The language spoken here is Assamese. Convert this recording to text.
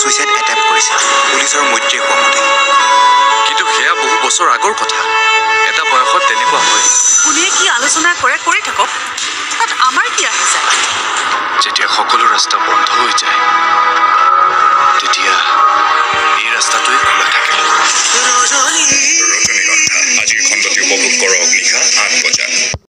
ছুইচাইড এটেম্প কৰিছিল পুলিচৰ মৈত্ৰী হোৱা মতে। কিন্তু সেয়া বহু বছৰ আগৰ কথা। এটা বয়সত তেনেকুৱা হয়। কোনে কি আলোচনা কৰে কৰি থাকক। তাত আমাৰ কি আহি যায়? যেতিয়া সকলো ৰাস্তা বন্ধ হৈ যায় তেতিয়া এই ৰাস্তাটোৱে খোলা থাকে। আজিৰ খণ্ডটি উপভোগ কৰক নিশা আঠ বজাত